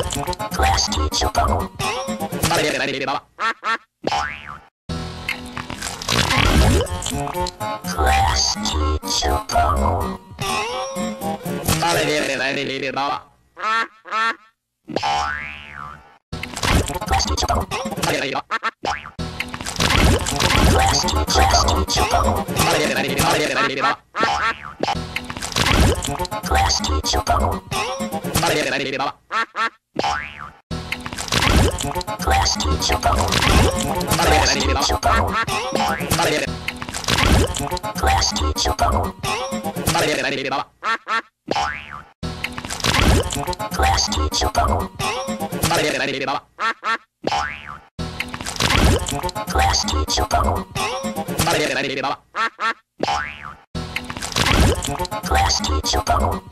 Plastic chocolate. bawah. Plastic Chocobo. Plastic Chocobo. Plastic Chocobo. Plastic Chocobo. Plastic Chocobo. Plastic Chocobo. Plastic Chocobo.